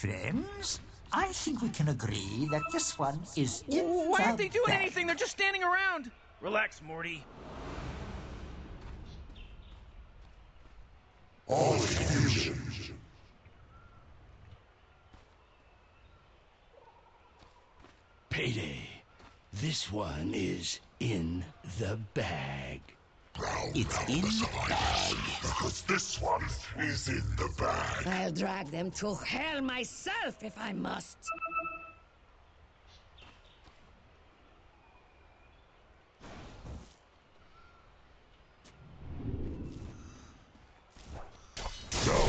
Friends, I think we can agree that this one is in Why aren't they doing bag. anything? They're just standing around. Relax, Morty. All fusion. Payday. This one is in the bag. Brown It's out in the the survivors, Because this one is in the bag. I'll drag them to hell myself if I must. No.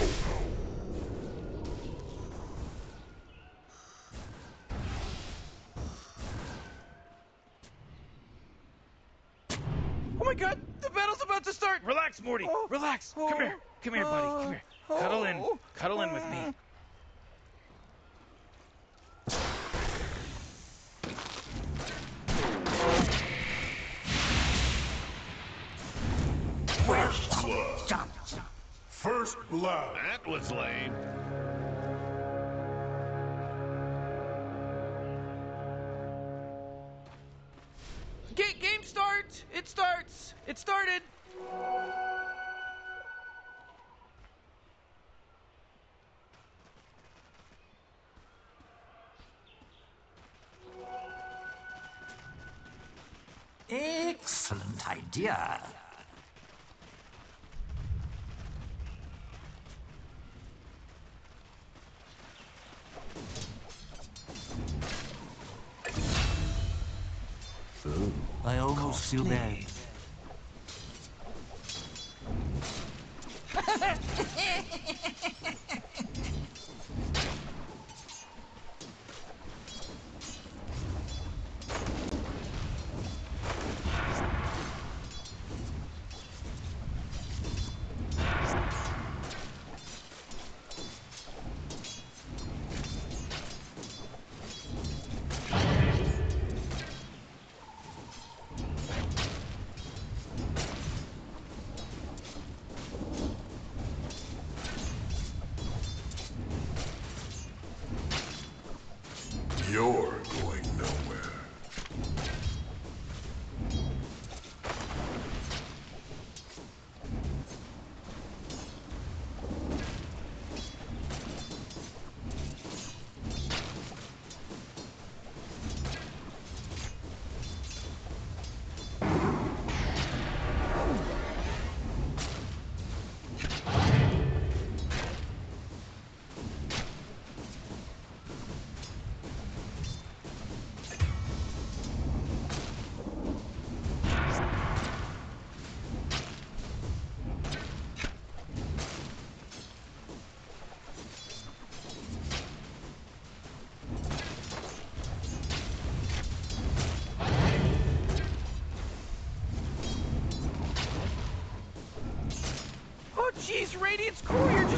Oh my god, the battle's about to start. Relax, Morty. Oh. Relax. Come here. Come here, buddy. Come here. Oh. Cuddle in. Oh. Cuddle in with me. First blood. First blood. Idea. I almost feel bad.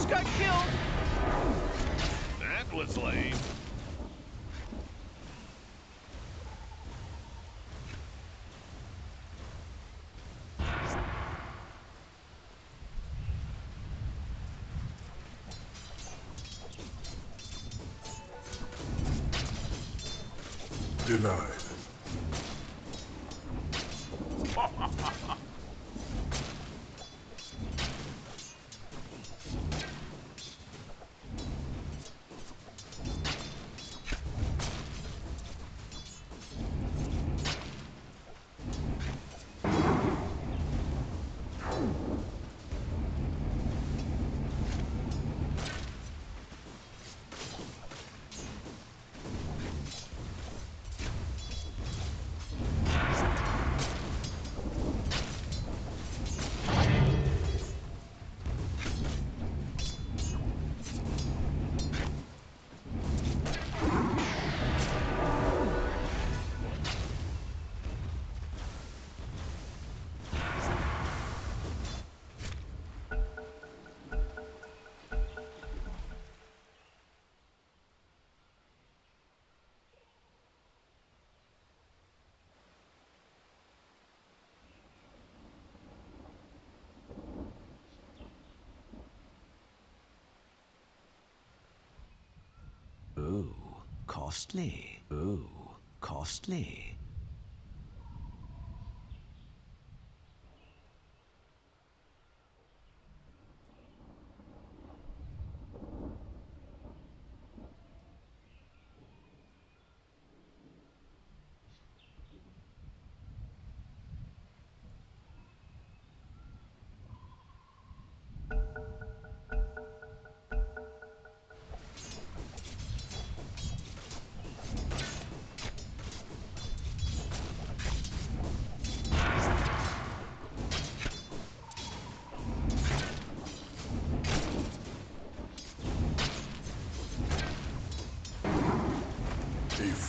Got killed. That was lame. Costly. Ooh, costly.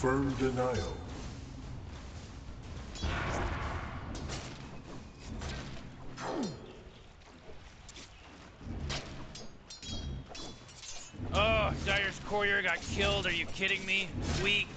Firm denial. Oh, Dire's courier got killed. Are you kidding me? Weak.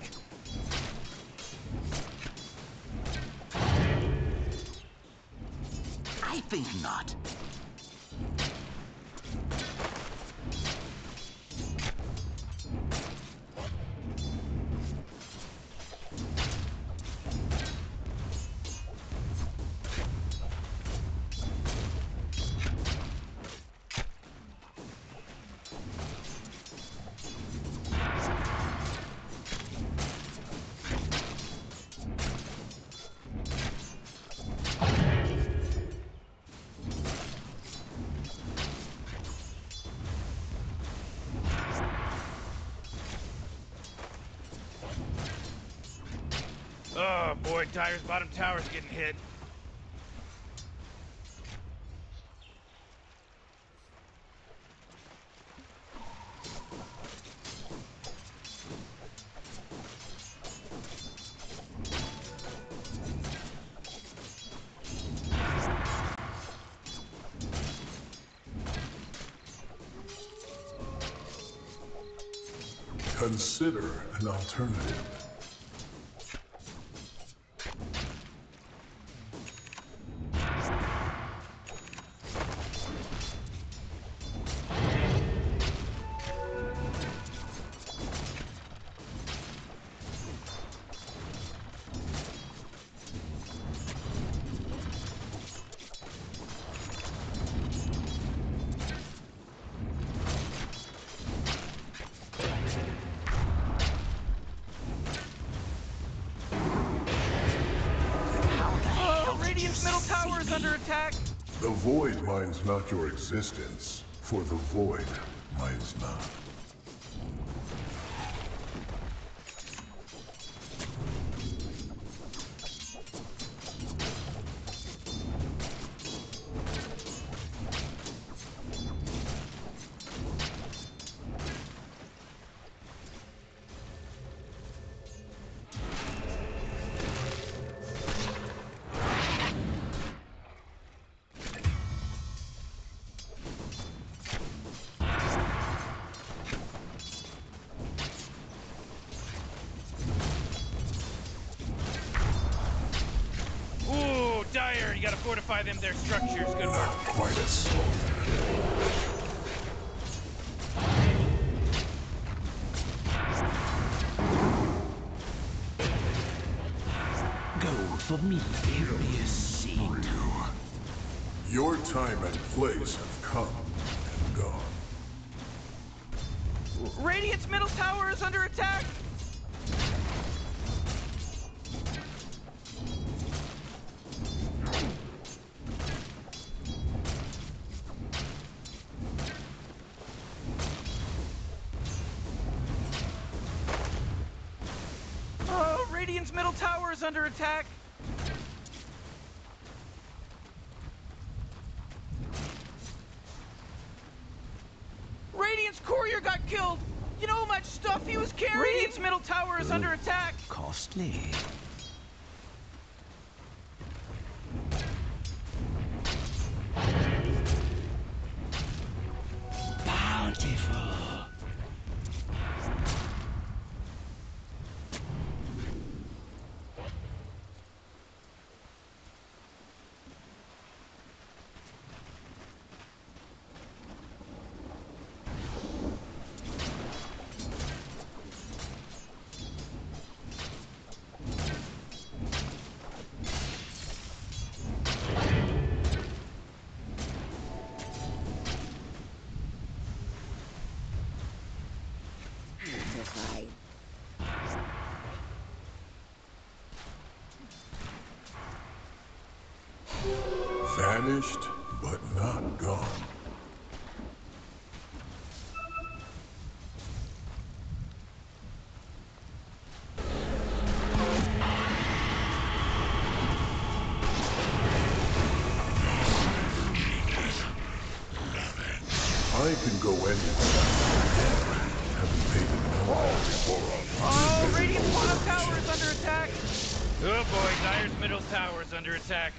Boy, Dire's bottom tower's getting hit. Consider an alternative. Existence, for the void fortify them their structures. Good work. Quite a slow. Go for me, furious seeing to. Your time and place have come and gone. Radiant's middle tower is under attack. Under attack. Vanished, but not gone. I can go anywhere. Haven't paid enough. Oh, Radiant's bottom tower is under attack. Oh boy, Dire's middle tower is under attack.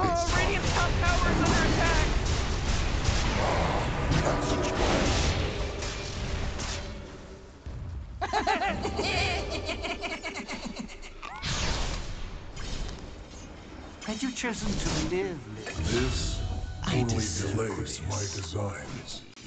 Oh, Radiant's top tower is under attack. Had you chosen to live, live This I only delays my designs.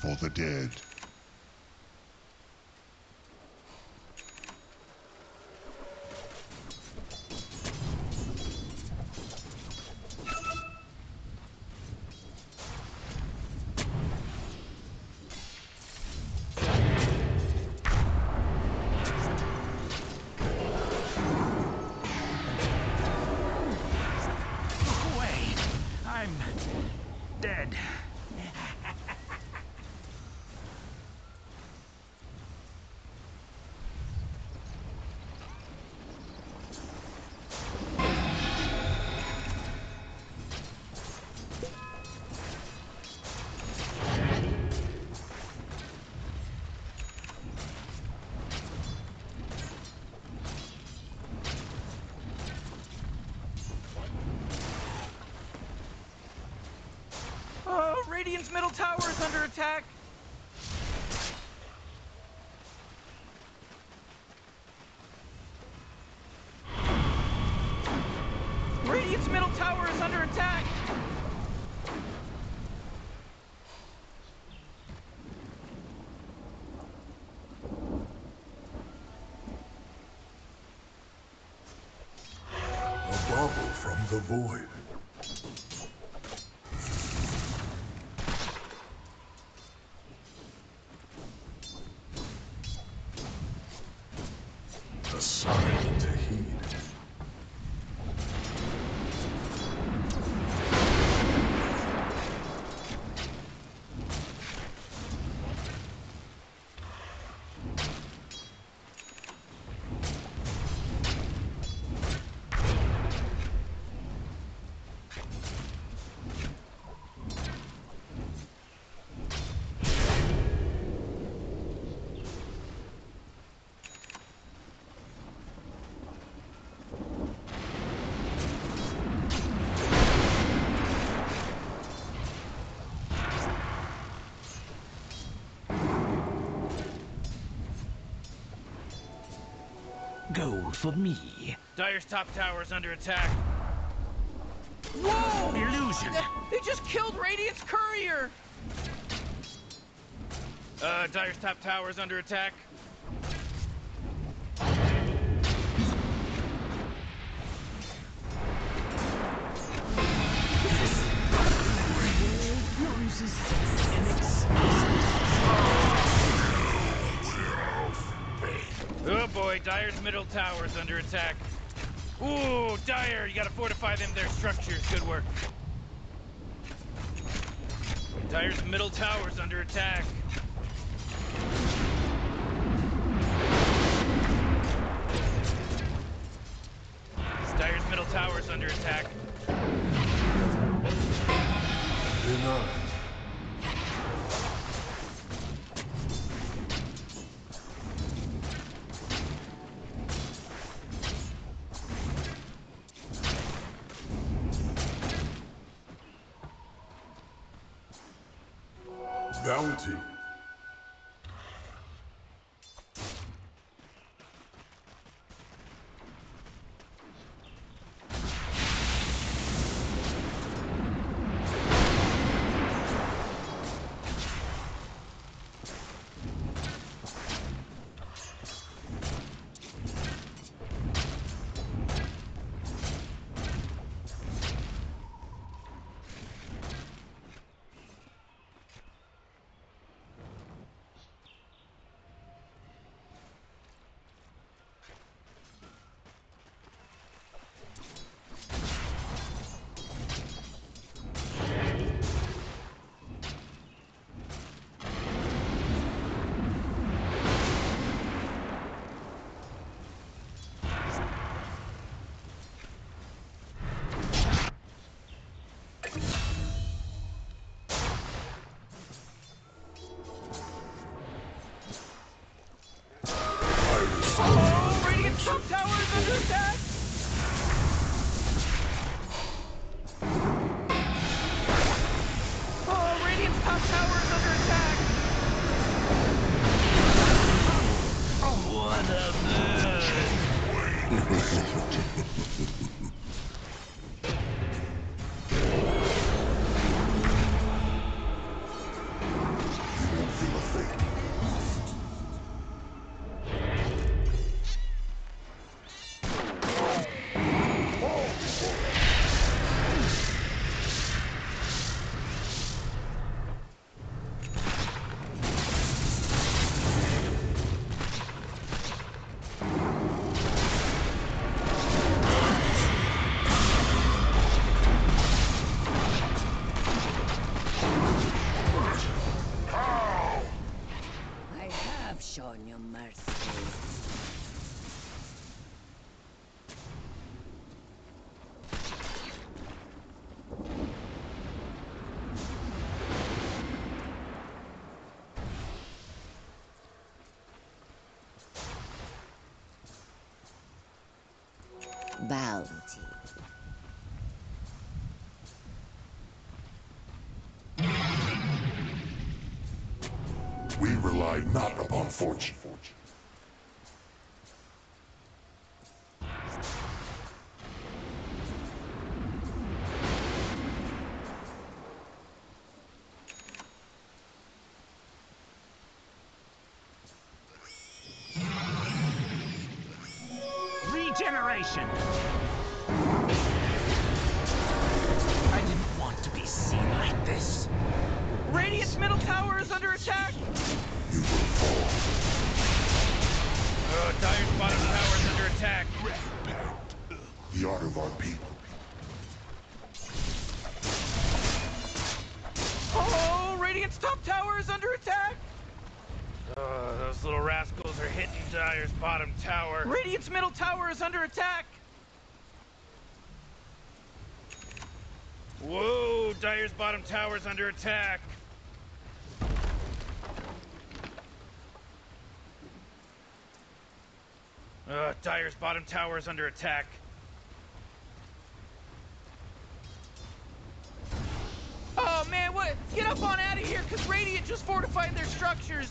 For the dead. Attack. Radiant's middle tower is under attack. A bauble from the void. A sign to heed. Gold for me. Dire's top tower is under attack. Whoa! Illusion. They just killed Radiant's courier. Uh, Dire's top tower is under attack. Oh boy, Dire's middle tower is under attack. Ooh, Dire, you gotta fortify them their structures. Good work. Dire's middle tower's under attack. Dire's middle tower's under attack. Denied. Bounty. Bounty. We rely not upon fortune. Regeneration! I didn't want to be seen like this. Radiant's middle tower is under attack! You will fall. Oh, Dire's bottom tower is under attack. The art of our people. Oh, Radiant's top tower is under attack! Oh, those little rascals are hitting Dire's bottom tower. Radiant's middle tower is under attack! Whoa, Dire's bottom tower is under attack. Uh, Dire's bottom tower is under attack. Oh man, what? Get up on out of here, cause Radiant just fortified their structures!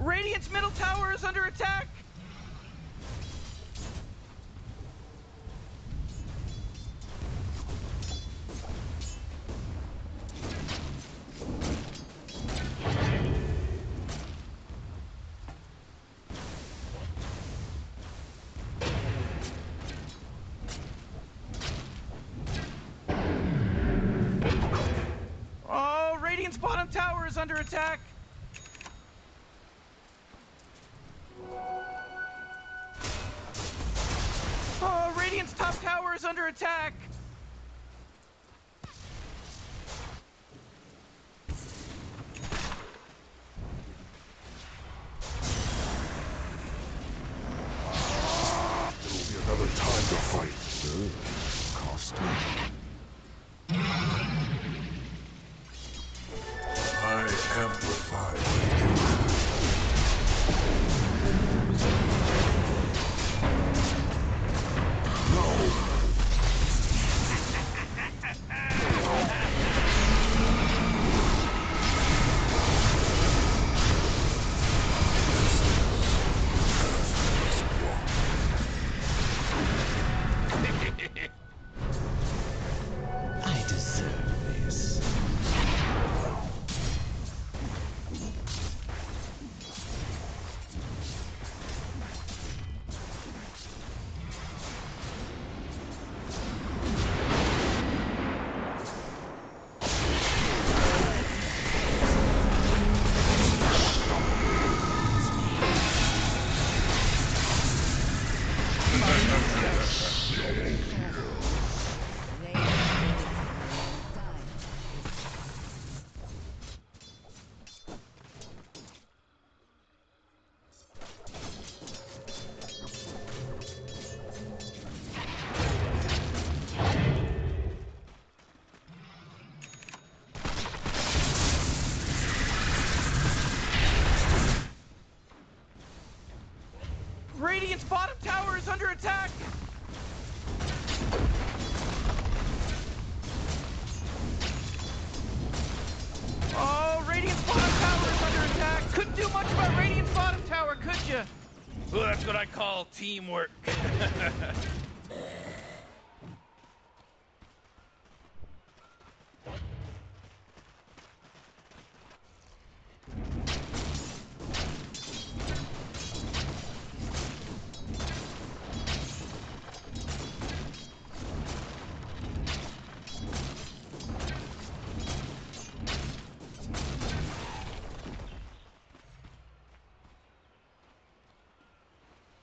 Radiant's middle tower is under attack! Oh, Radiant's bottom tower is under attack!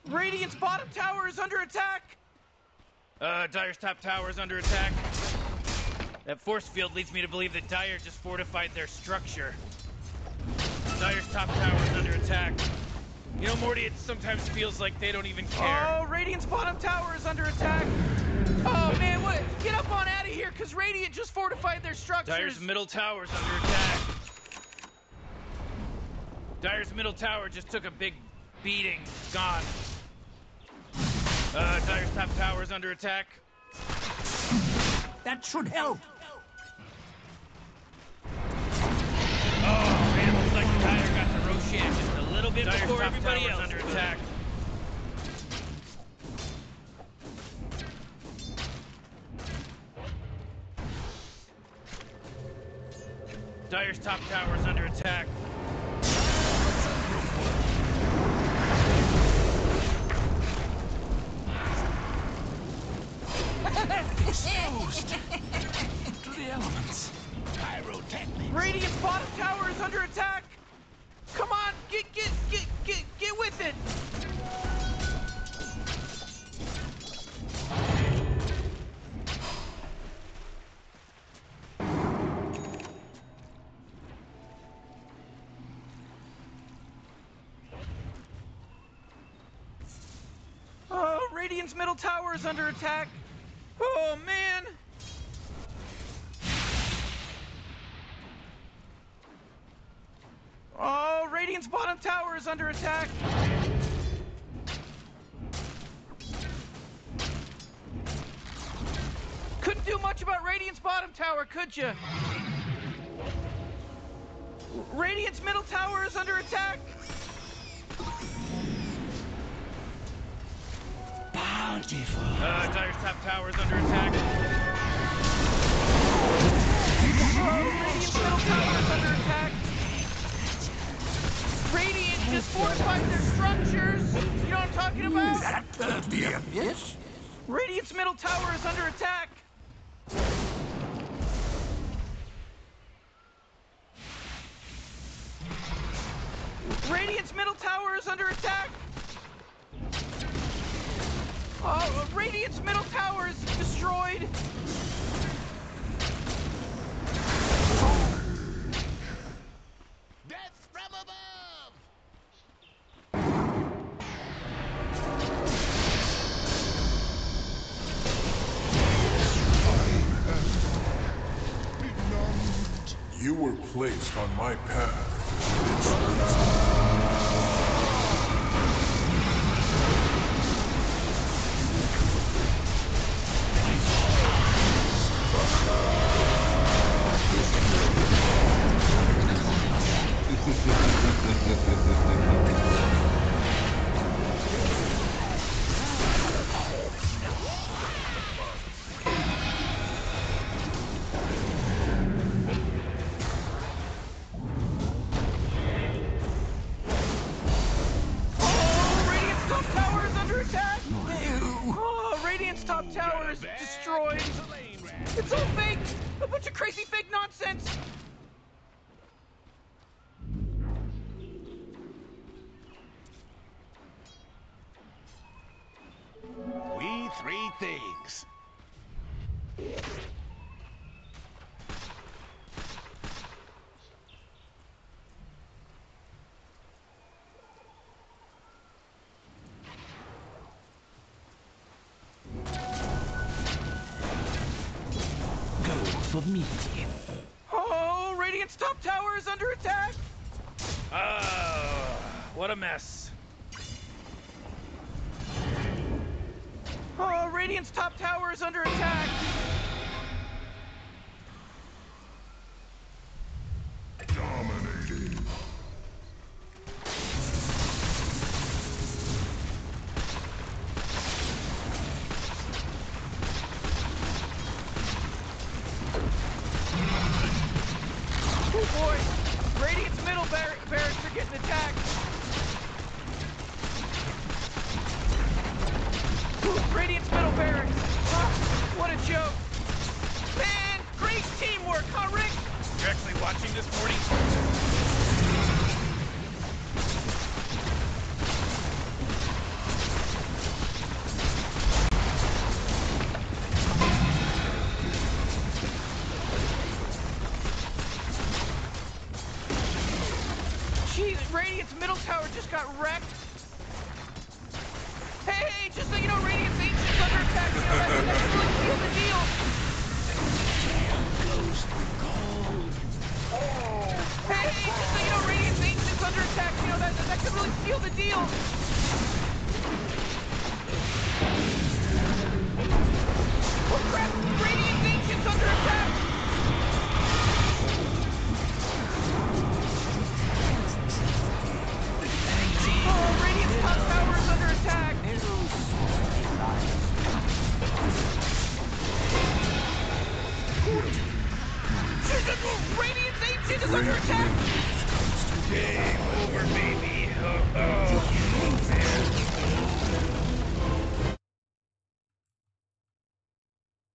Radiant's bottom tower is under attack. Uh, Dire's top tower is under attack. That force field leads me to believe that Dire just fortified their structure. Dire's top tower is under attack. You know, Morty, it sometimes feels like they don't even care. Oh, Radiant's bottom tower is under attack. Oh man, what? Get up on out of here, cause Radiant just fortified their structures. Dire's middle tower is under attack. Dire's middle tower just took a big beating. It's gone. Uh, Dire's top tower is under attack. That should help. Oh, man, it looks like Dire got to Roshan just a little bit Dire's before everybody else under attack. Dire's top tower attack. Oh man. Oh, Radiant's bottom tower is under attack. Couldn't do much about Radiant's bottom tower, could you? Radiant's middle tower is under attack. Bountiful. Uh, Dire's top tower is under attack. Oh, Radiant's middle tower is under attack. Radiant just fortified their structures. You know what I'm talking about? That uh, the abyss? Radiant's middle tower is under attack. Radiant's middle tower is under attack. Oh, Radiant's middle tower is destroyed. Death from above. You were placed on my path. It's all fake. A bunch of crazy fake nonsense. We three things. Mess. Oh, Radiant's top tower is under attack. Jeez, Radiant's middle tower just got wrecked. Hey, hey, just so you know, Radiant's Ancient's under attack. You know, that, could really seal the deal. Hey, hey, just so you know, Radiant's Ancient's under attack. You know, that, that, that could really seal the deal. Oh crap! Radiant's Ancient's under attack. Game over, baby. Oh, oh.